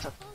zap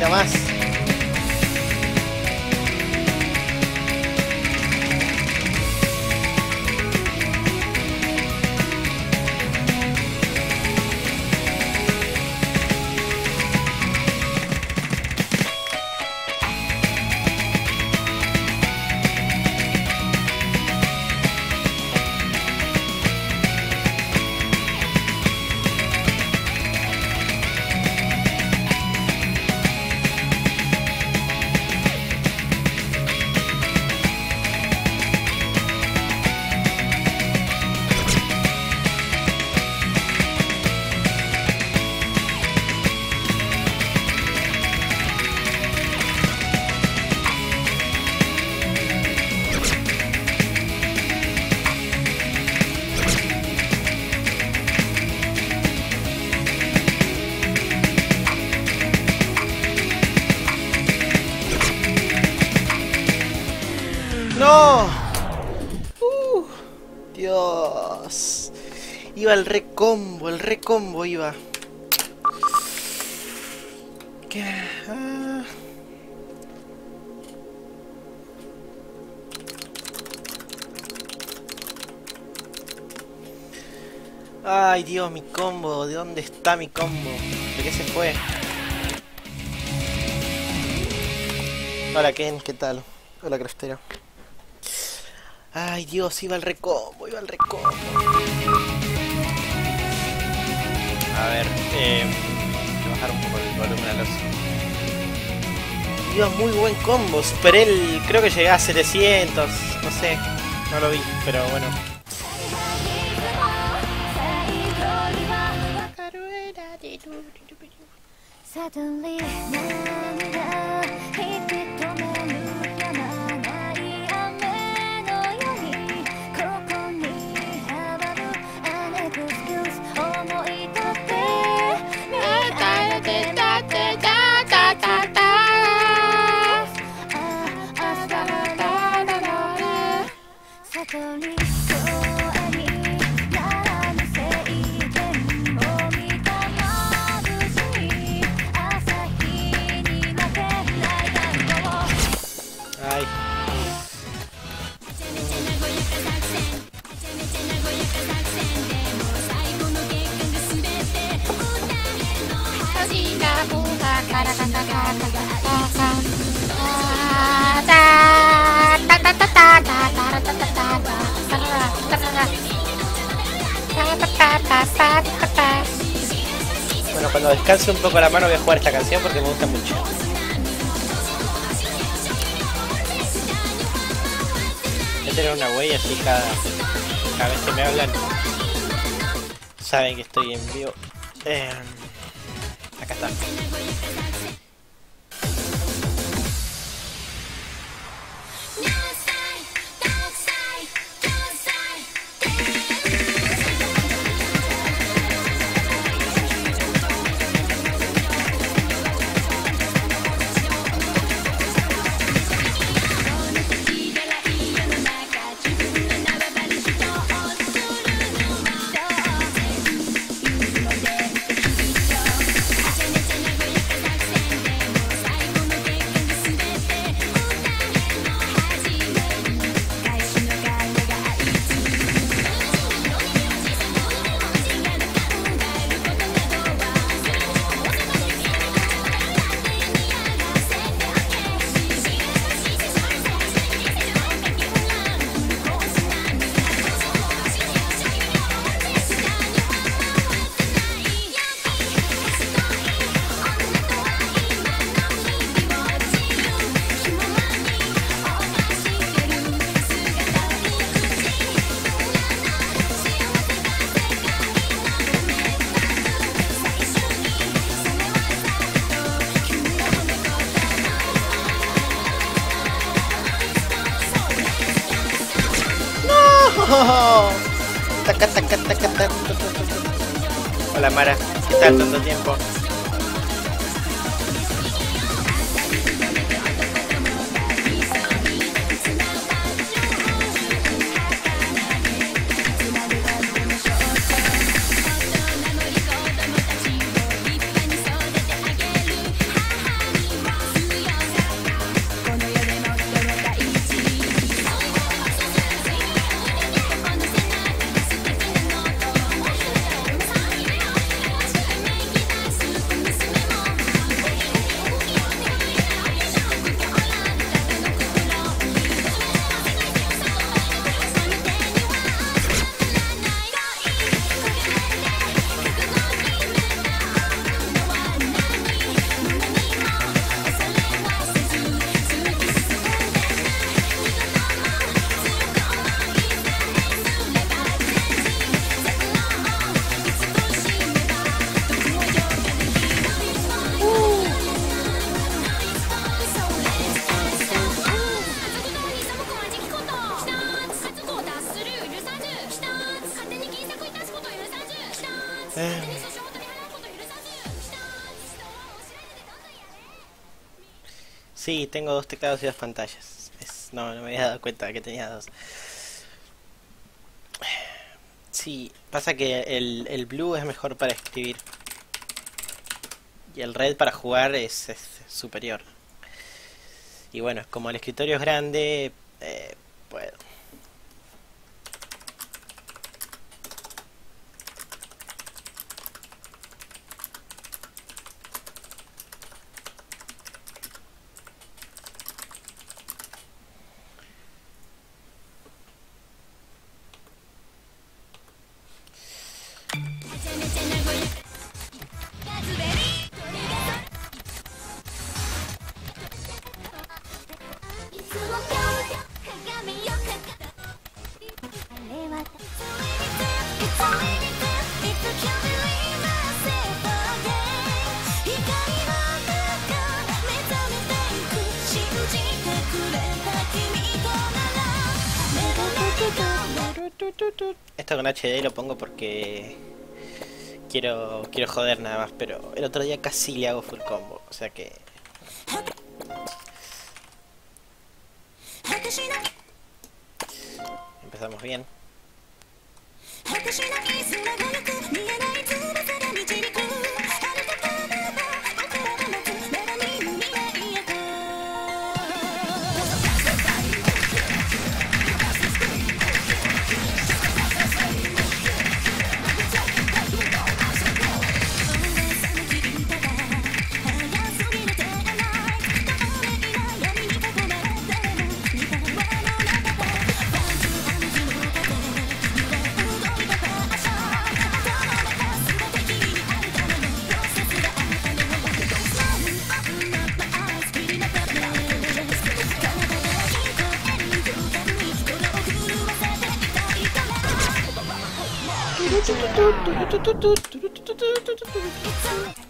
Termina más. Iba el recombo, el recombo iba. ¿Qué? Ah. Ay, Dios, mi combo. ¿De dónde está mi combo? ¿De qué se fue? Hola, Ken, ¿qué tal? Hola, Crostero. Ay, Dios, iba el recombo, iba el recombo. A ver, eh, voy a bajar un poco el volumen a los... Iba muy buen combo, superé el... creo que llegué a 700, no sé, no lo vi, pero bueno. Bueno, cuando descanse un poco la mano voy a jugar esta canción porque me gusta mucho. Voy a tener una huella así cada, cada vez que me hablan. Saben que estoy en vivo. Eh, acá está. Taca. Hola Mara, ¿qué tal tanto tiempo? Sí, tengo dos teclados y dos pantallas. Es- no, no me había dado cuenta que tenía dos. Sí, pasa que el, el blue es mejor para escribir. Y el red para jugar es, superior. Y bueno, como el escritorio es grande, eh. Quiero joder nada más, pero el otro día casi le hago full combo, o sea que empezamos bien.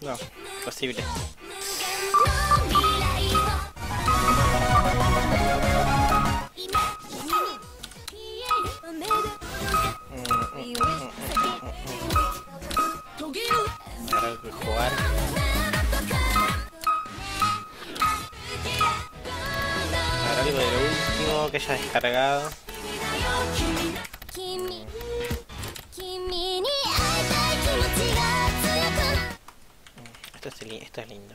No, posible. Jugar. Ahora algo de lo último que haya descargado. Esto es lindo.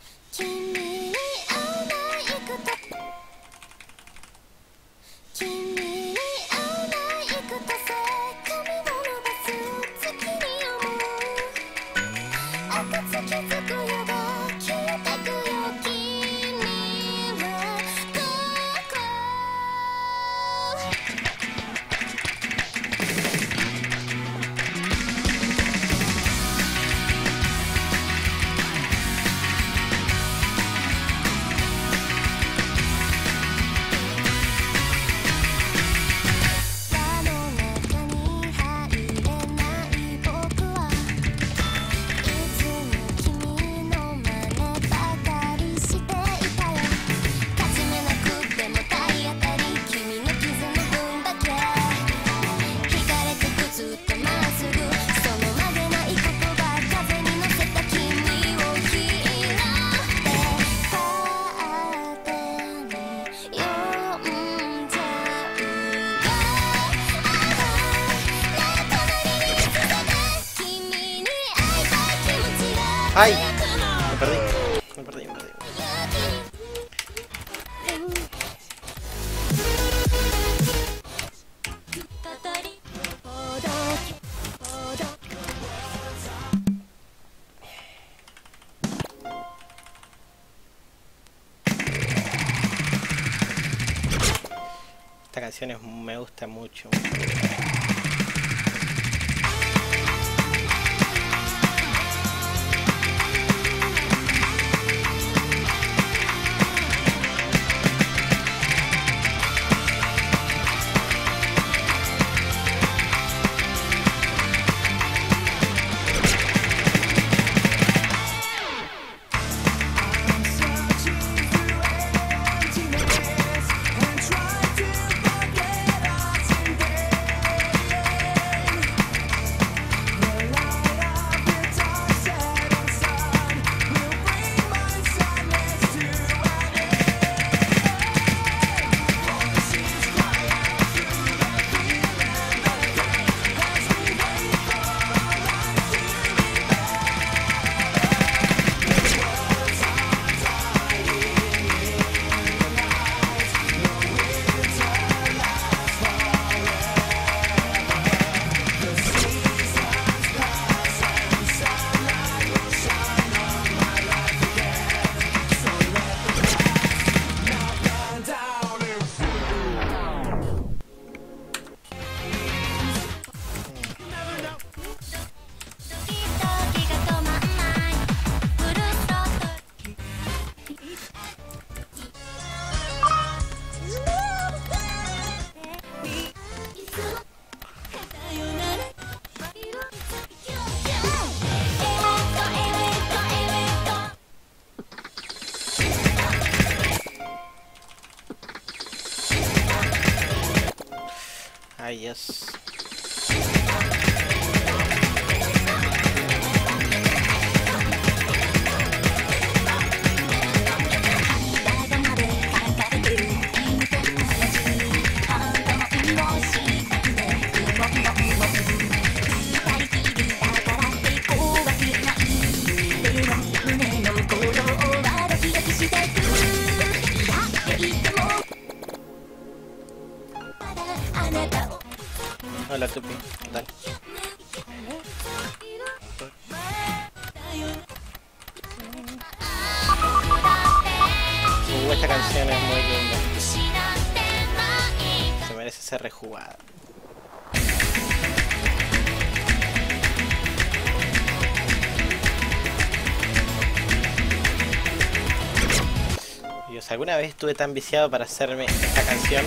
Alguna vez estuve tan viciado para hacerme esta canción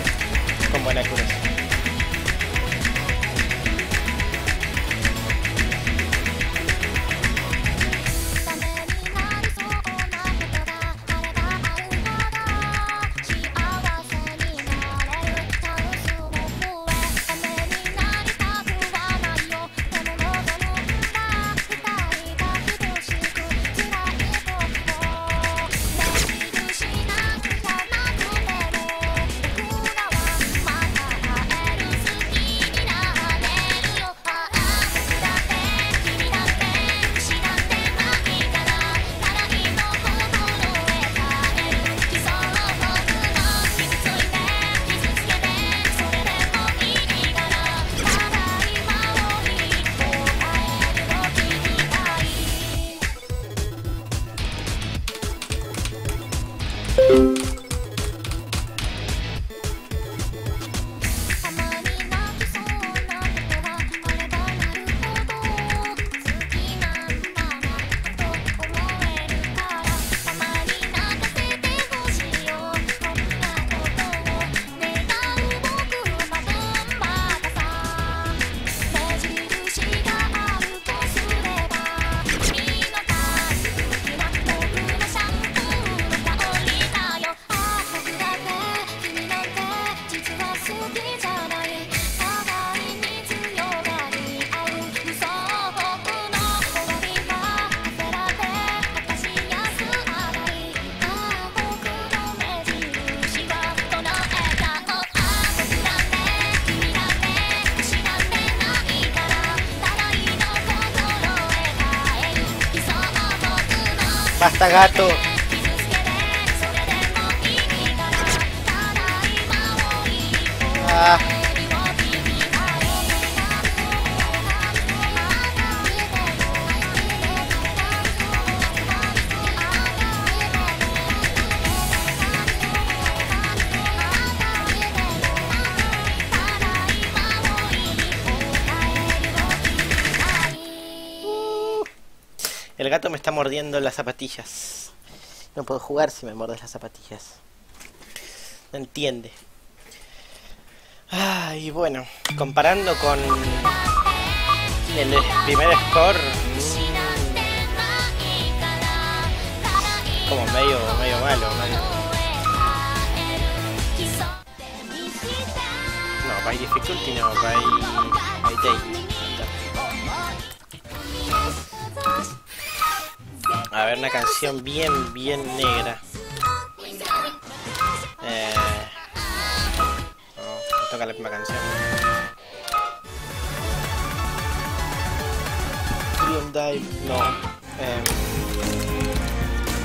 con buena cruz. Gato. El gato me está mordiendo las zapatillas. No puedo jugar si me mordes las zapatillas. Entiende. Ah, y bueno, comparando con el primer score, como medio, medio malo, medio- No, by difficulty no, by, by date. A ver, una canción bien, bien negra. Eh... No, me toca la misma canción. Freedom Dive, no. Eh...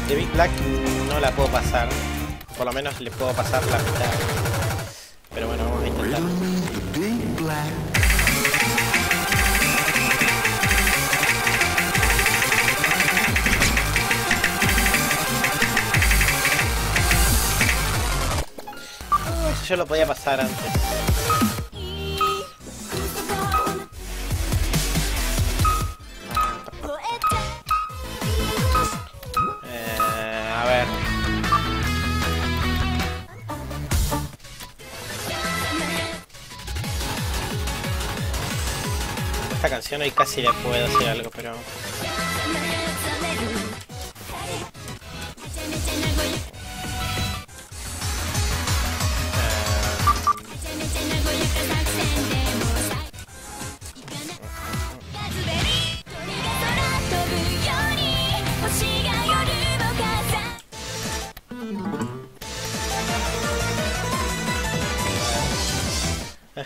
The Big Black no la puedo pasar. Por lo menos le puedo pasar la mitad. Pero bueno, vamos a intentar. Yo lo podía pasar antes. Eh, a ver. Esta canción hoy casi le puedo hacer algo, pero...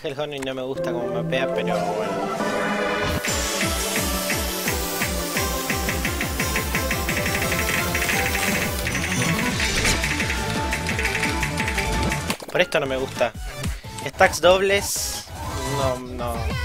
Honey no me gusta como mapea, pero bueno. Por esto no me gusta. Stacks dobles. No, no.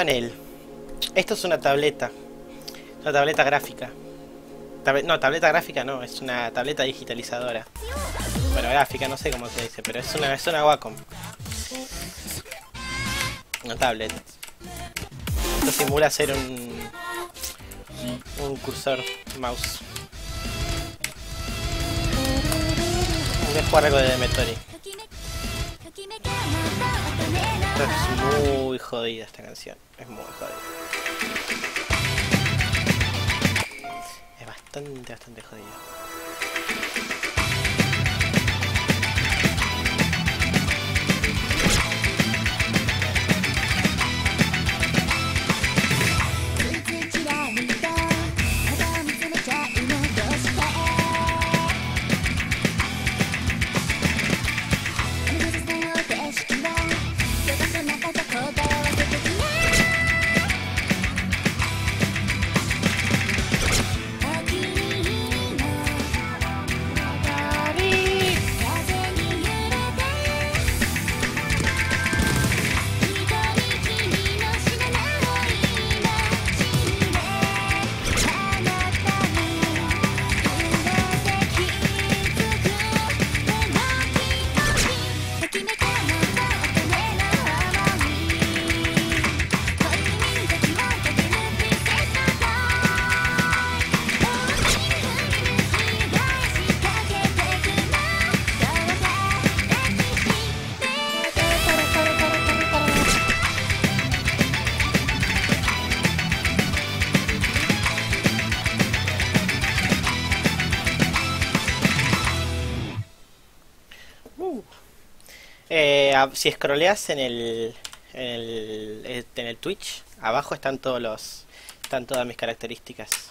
panel. Esto es una tableta. Una tableta gráfica. No, tableta gráfica no, es una tableta digitalizadora. Bueno, gráfica, no sé cómo se dice, pero es una, es una Wacom. Una tablet. Esto simula ser un, un cursor mouse. Voy a jugar algo de Metori. Esto es muy jodida esta canción. Es muy jodida. Es bastante, bastante jodida.「si scrolleas en el, en el eh, en el Twitch, abajo están todos los están todas mis características.「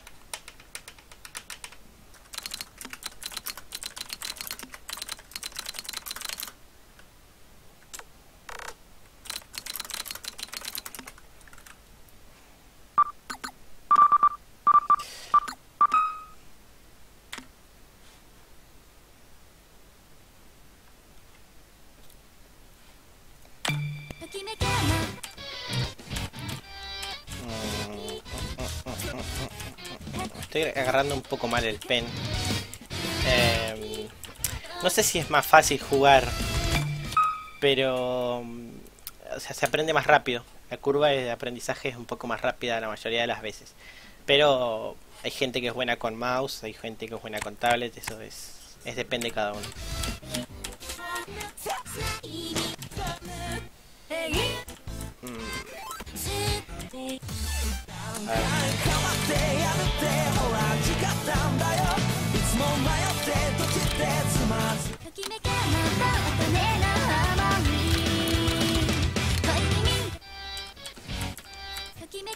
agarrando un poco mal el pen. Em, no sé si es más fácil jugar, pero mm, o sea, se aprende más rápido. La curva de aprendizaje es un poco más rápida la mayoría de las veces. Pero hay gente que es buena con mouse, hay gente que es buena con tablet, eso es, es depende de cada uno. Ver.「ってやるってほら誓ったんだよ。いつも迷ってときってつまずときめけなんだ乙女の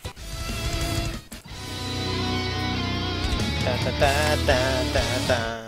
タタタタタタ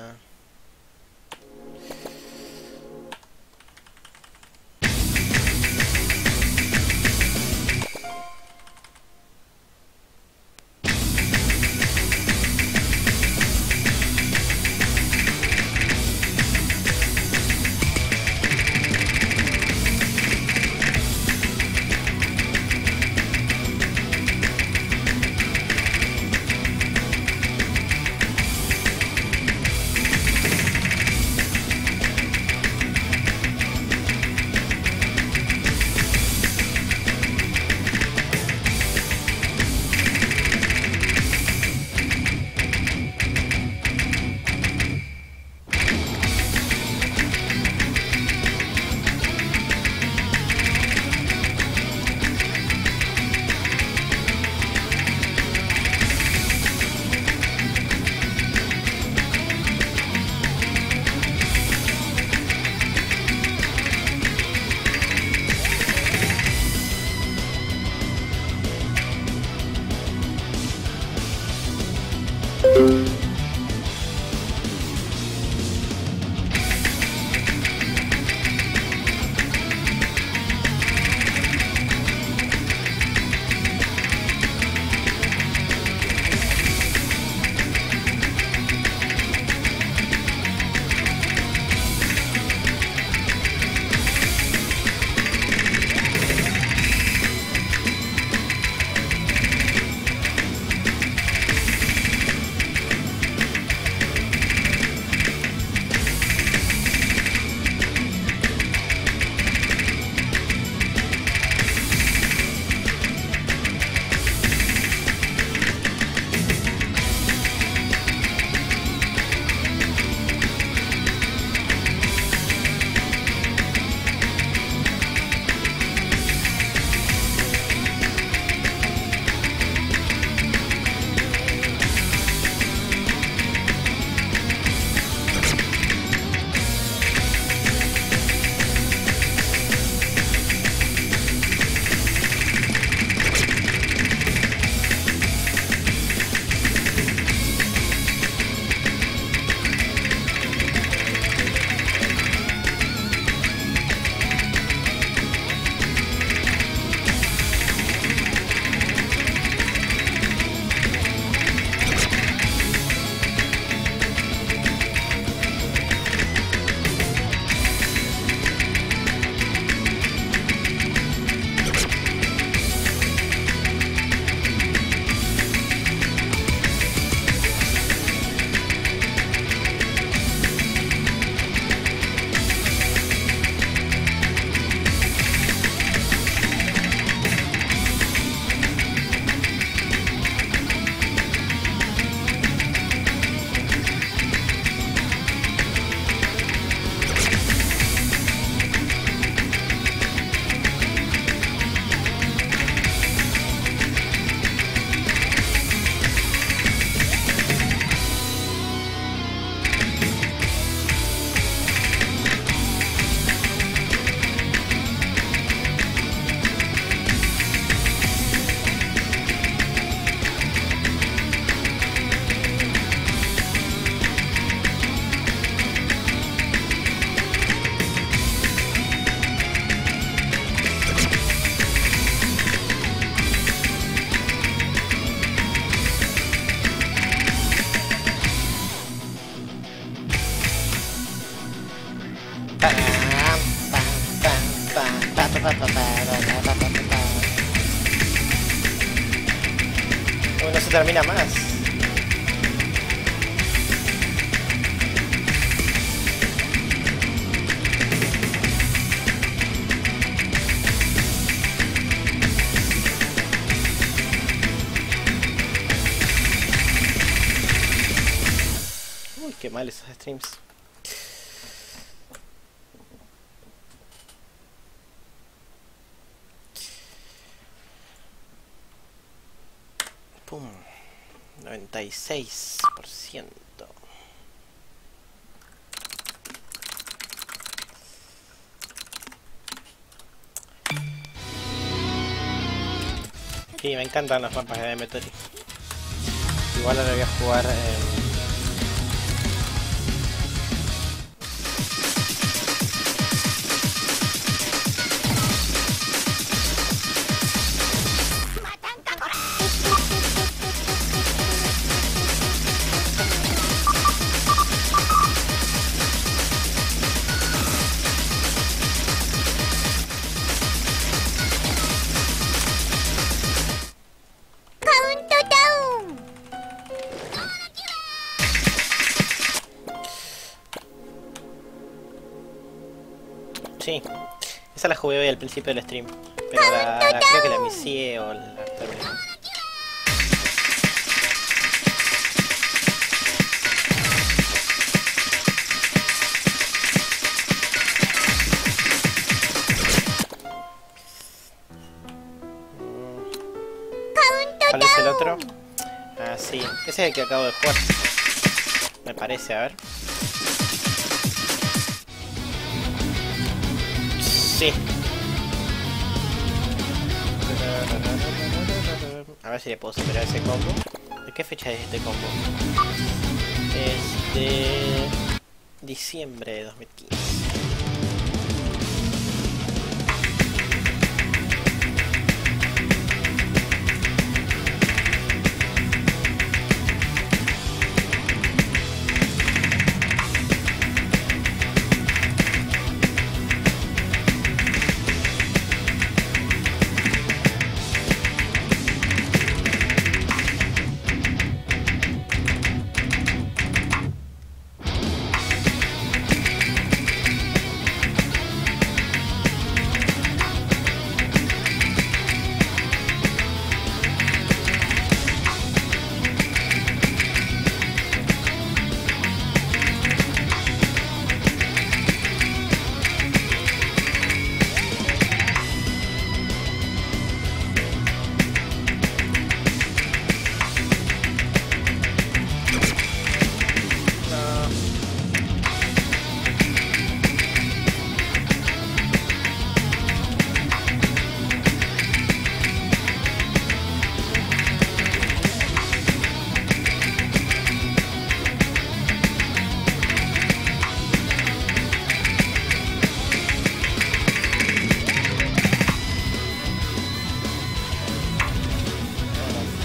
streams. Pum. 96%. Sí, me encantan los mapas de Metori. Igual ahora voy a jugar en... al principio del stream. Pero la, creo que la vicié o la terminé. ¿Cuál es el otro? Ah, sí. Ese es el que acabo de jugar. Me parece, a ver. Sí. A ver si le puedo superar ese combo. ¿De qué fecha es este combo? Es de diciembre de 2015.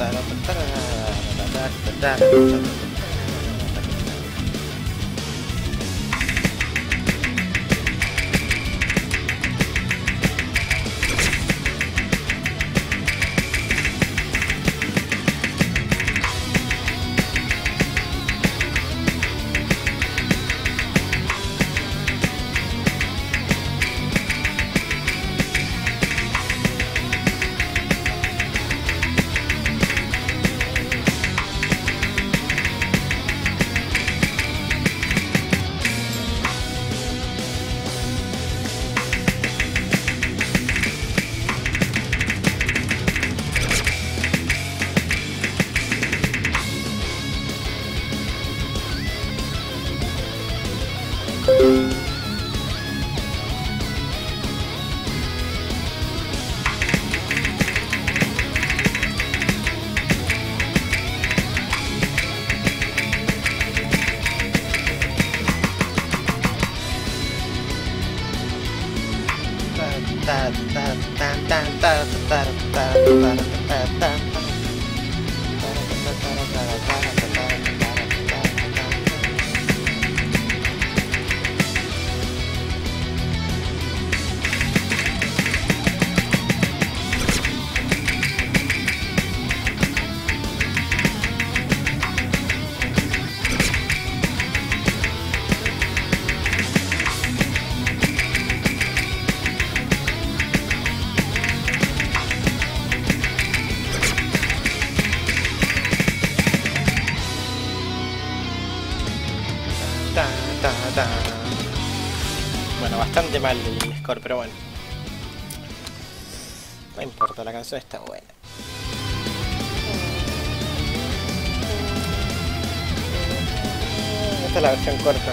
bentar bentar bentar bentar. bentar Eso está bueno. Esta es la versión corta.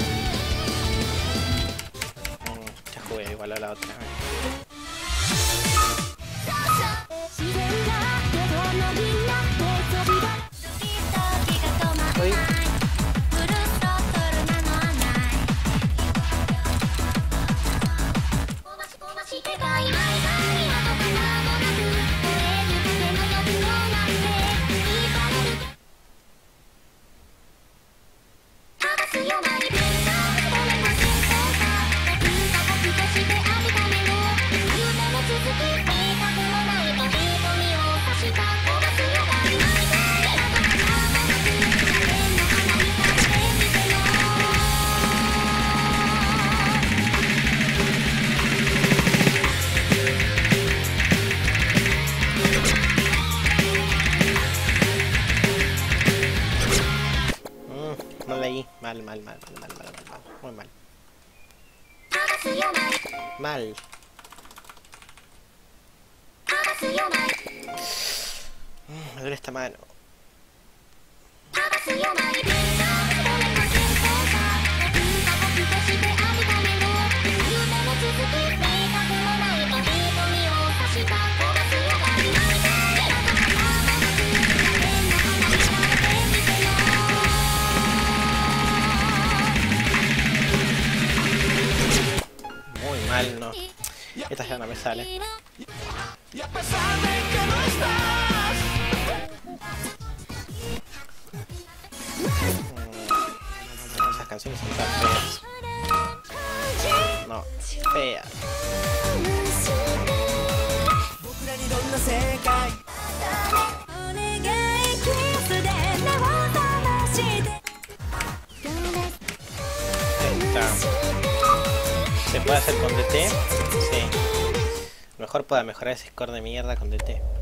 para mejorar ese score de mierda con DT.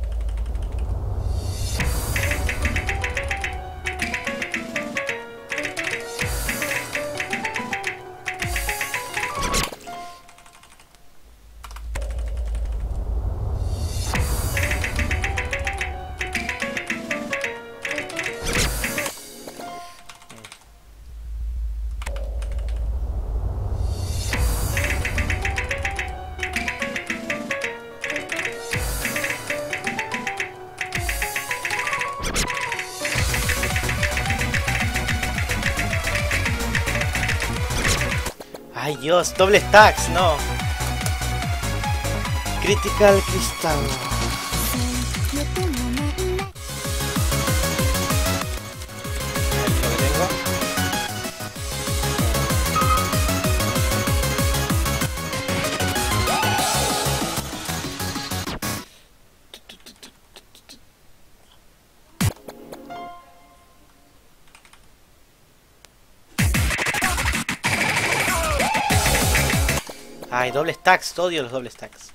Ay Dios, doble stacks, no. Critical Crystal. doble stacks, odio los doble stacks.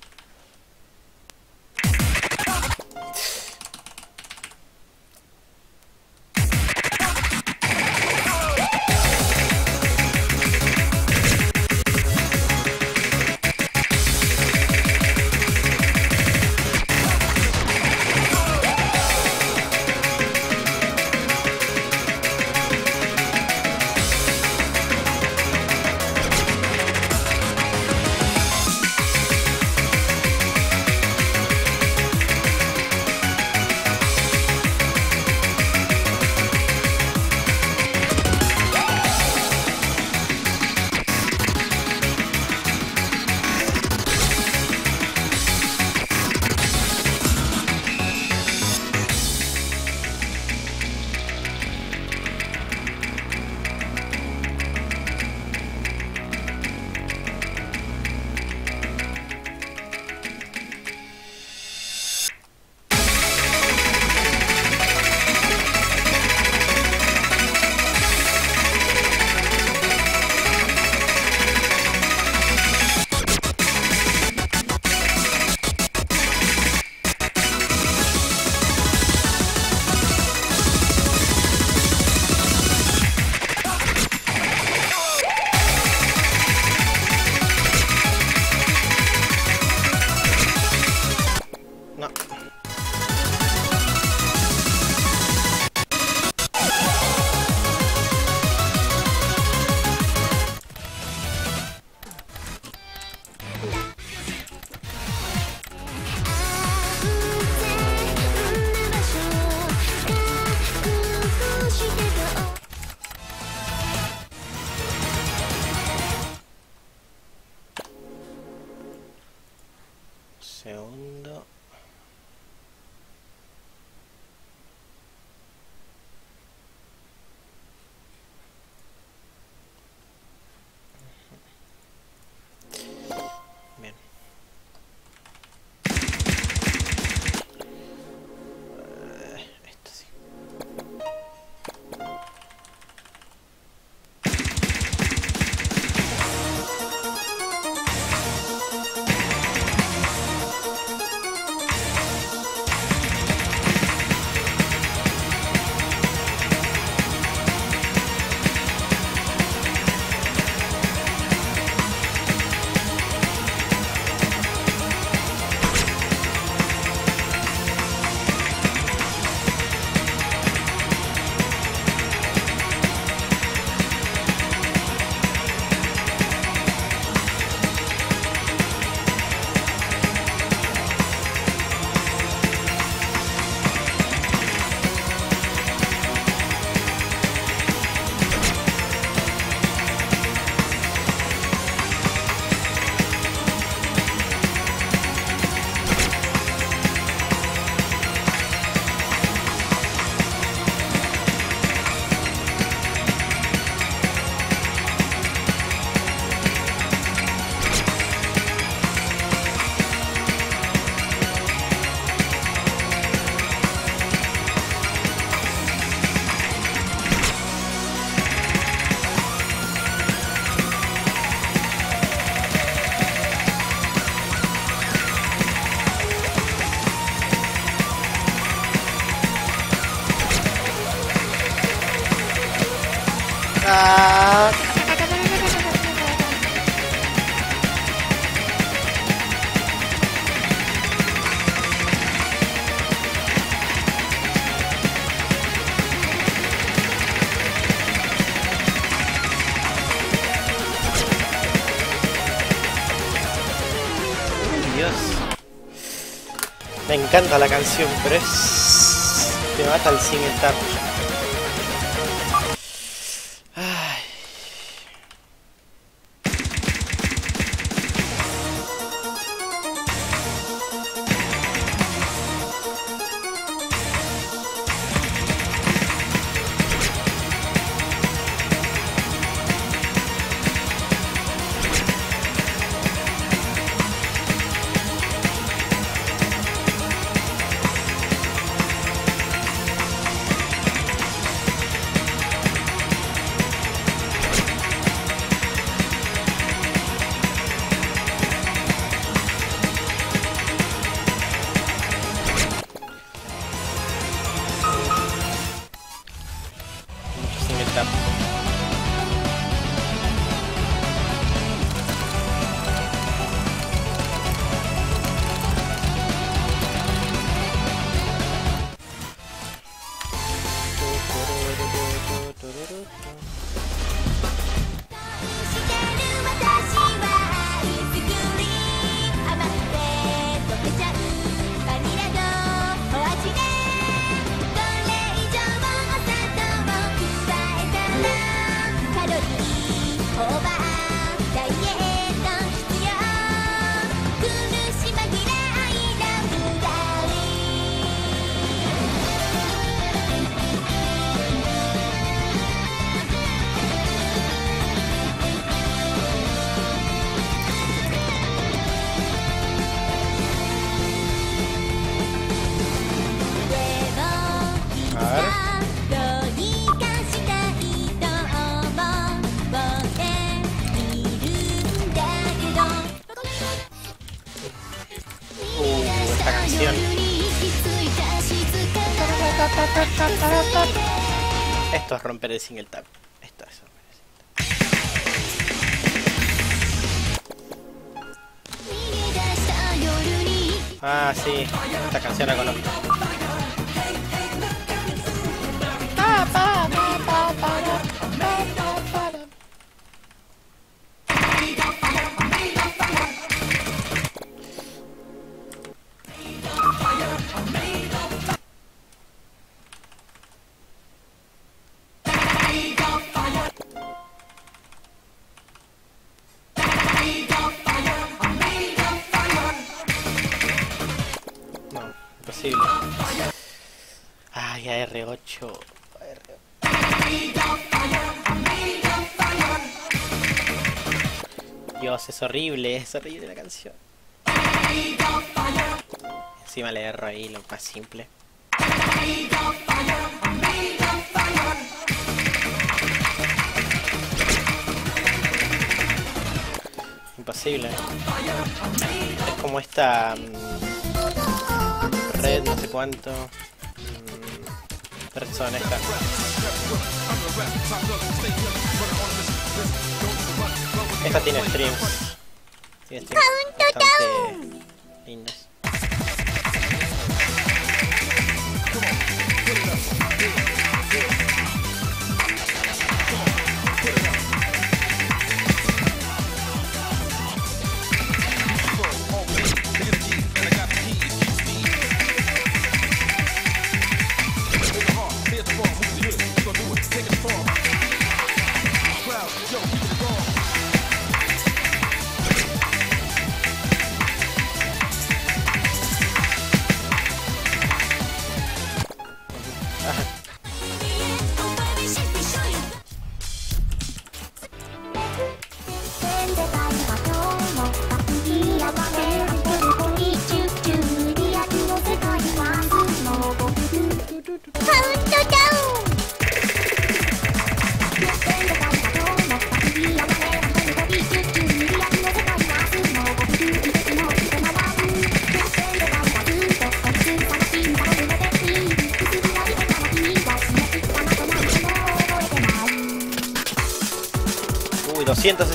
encanta la canción, pero es... me mata el sin estar. 8. Dios, es horrible, es horrible la canción. Encima le erro ahí lo más simple. Imposible. Es como esta mm, red, no sé cuánto persona esta. Esta tiene streams. Tiene streams bastante lindos.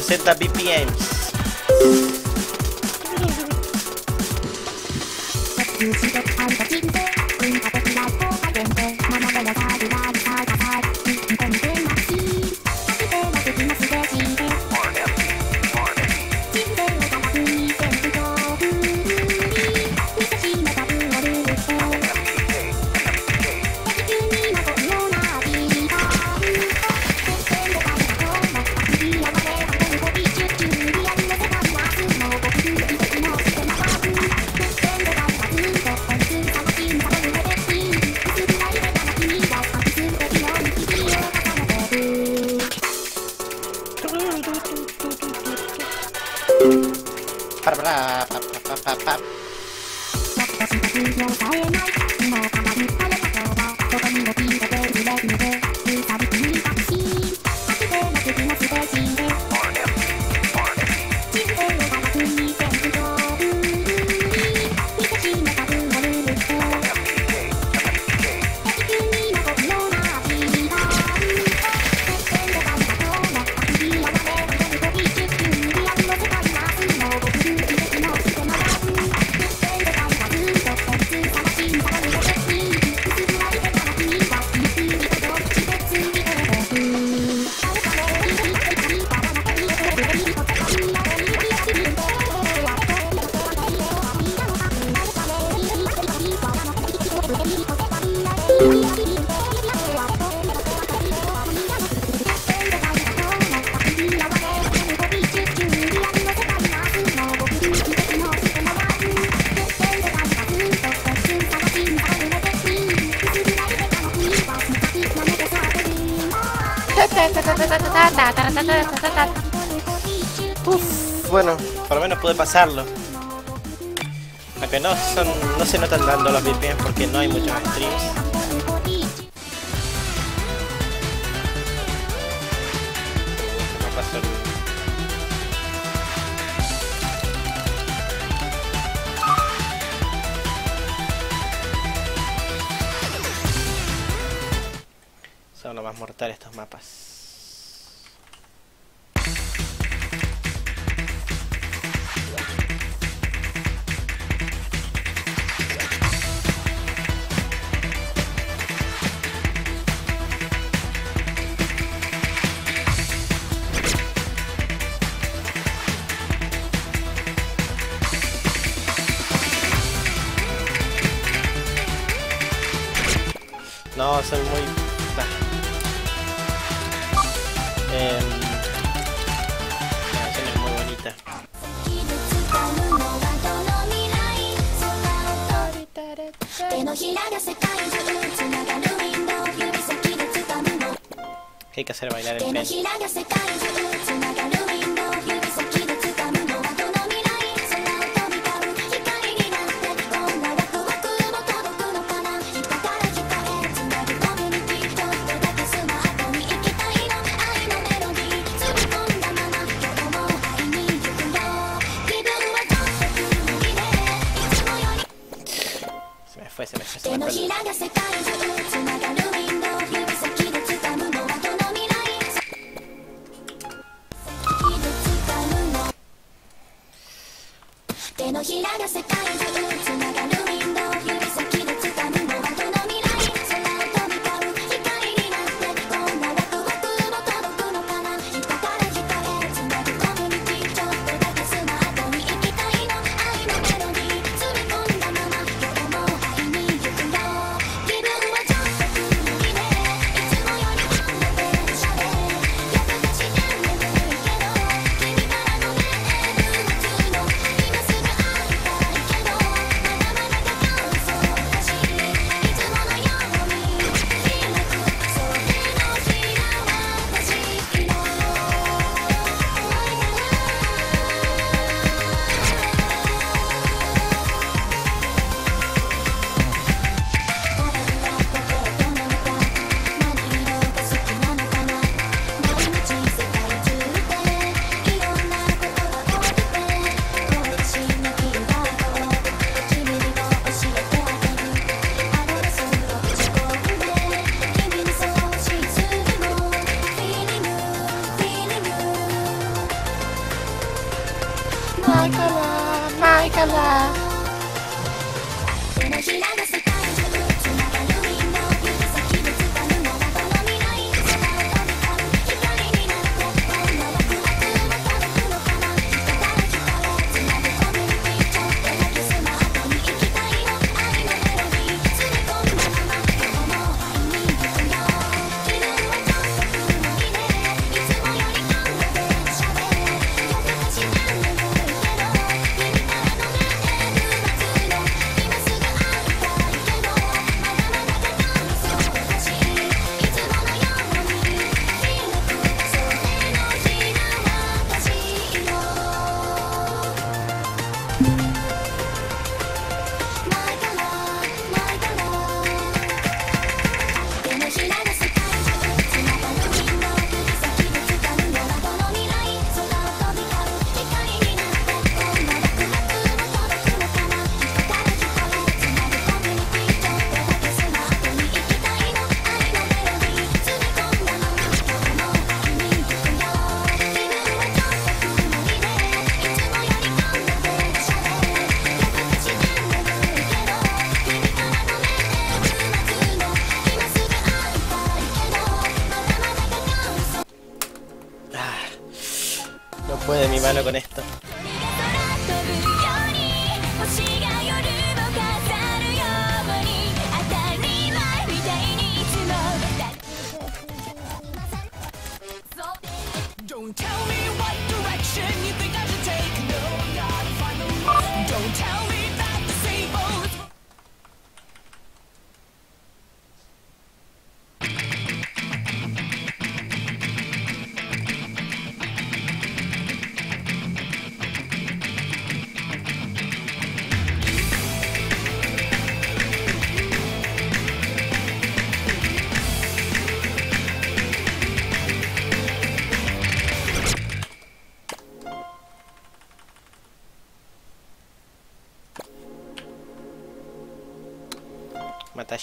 60 tá BPMs. pasarlo. Aunque no, son, no se notan tanto los VPN porque no hay muchos streams. va a ser muy... Nah. Eh, em, la canción es muy bonita. Hay que hacer bailar el pelo.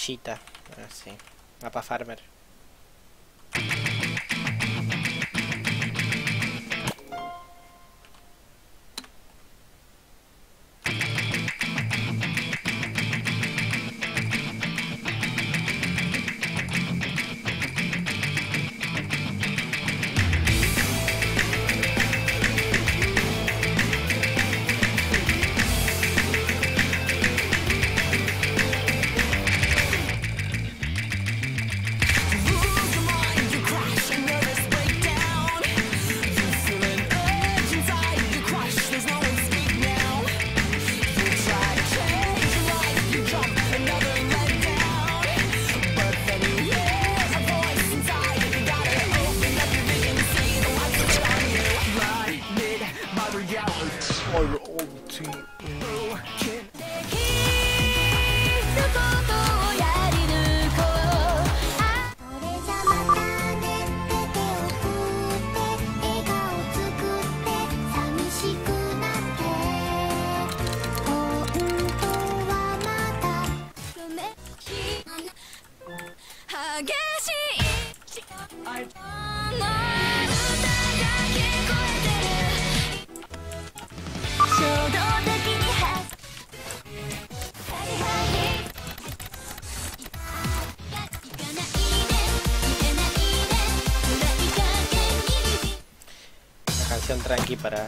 Matallita. Así. Mapa Farmer.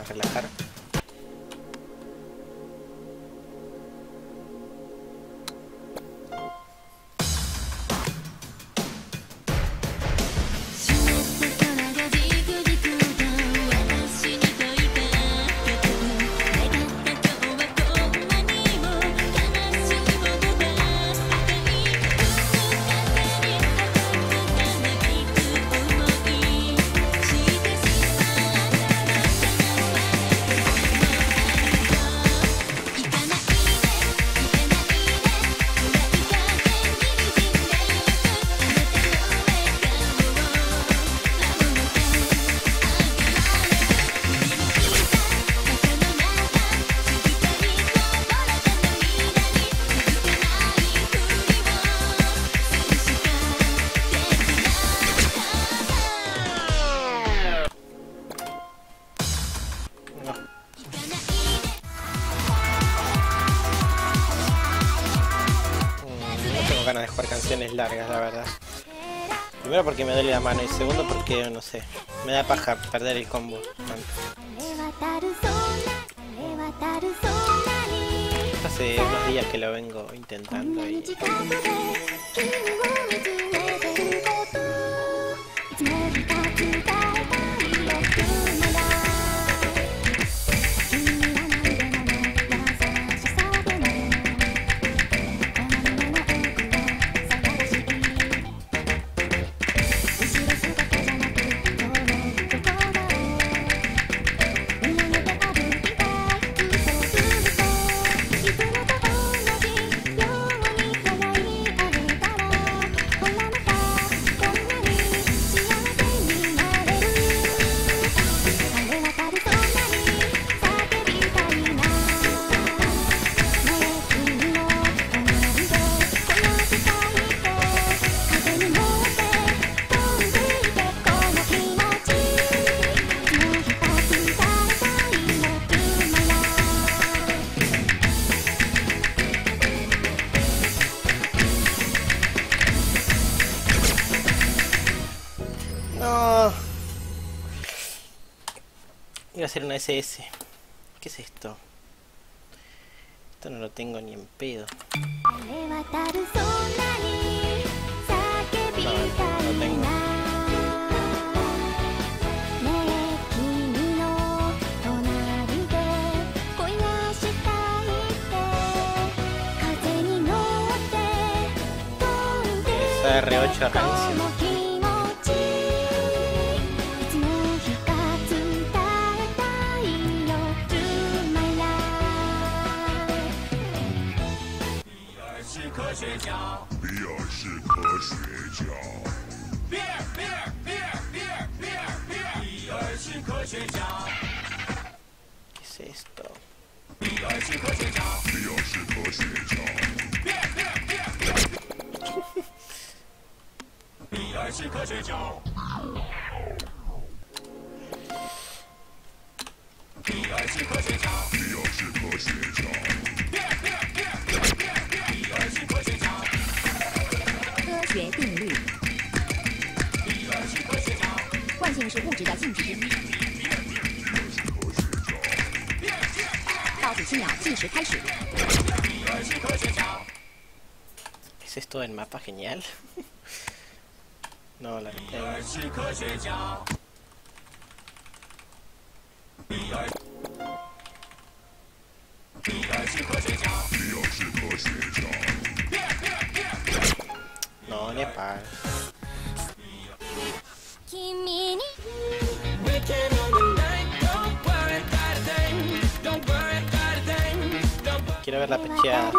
relajar.「largas, la verdad. Primero porque me duele la mano y segundo porque, no sé, me da paja perder el combo. Hace unos días que lo vengo intentando. SS. ¿Qué es esto? Esto no lo tengo ni en pedo. No, no tengo. R8 rancio. 二十科学家第二十科学家第二十科学家科学定律。惯性是物质的禁止。定律倒数七秒计时开始。二十科学家 sisterinmyfuckingyear No, la No, ni par. Quiero ver la pecheada.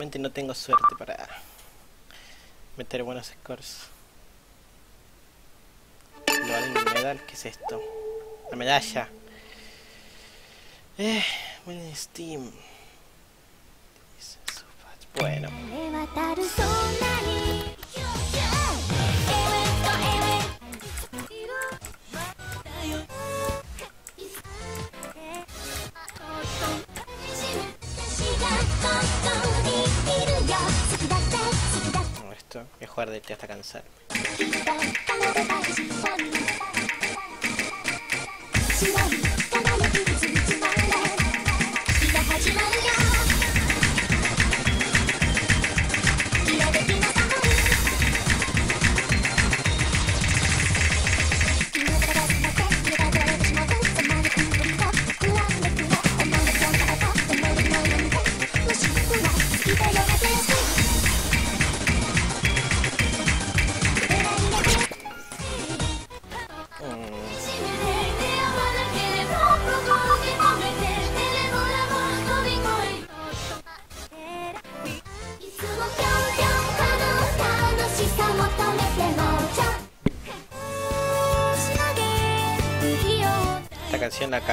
No tengo suerte para meter buenos scores. ¿qué es esto? La medalla. Eh, bueno, Steam. Bueno. Jugar de hasta cansar.「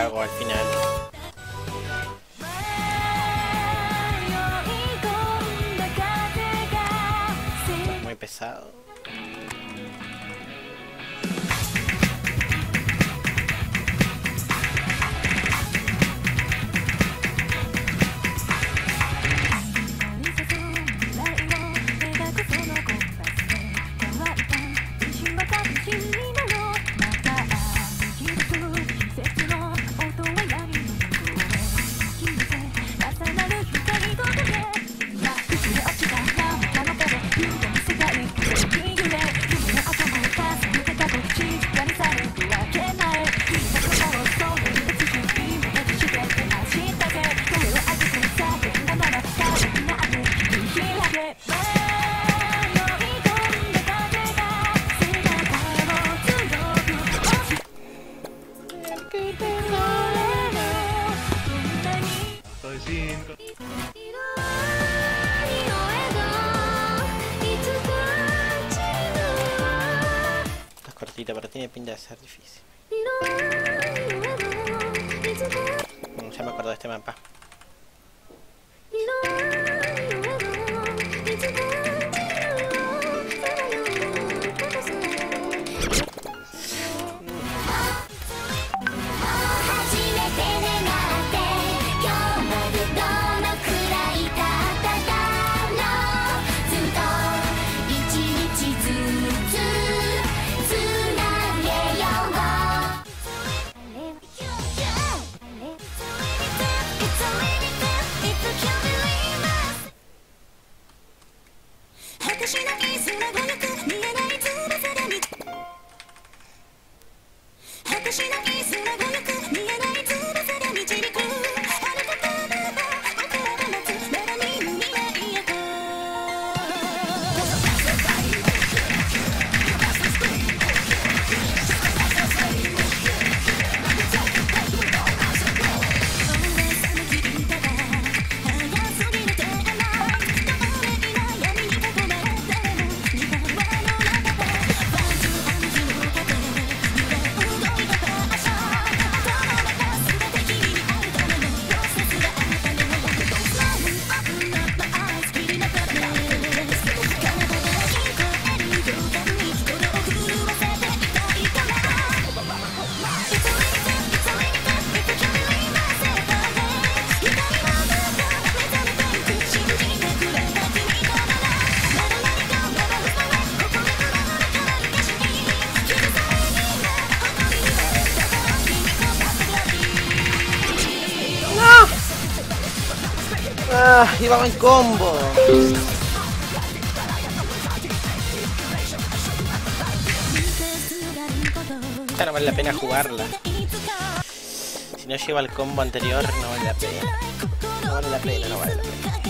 canción la cago al final. Pero tiene pinta de ser difícil. Mm, Ya me acuerdo de este mapa. ¡Iba en combo! Ya no vale la pena jugarla. Si no lleva el combo anterior, no vale la pena. No vale la pena, no vale la pena.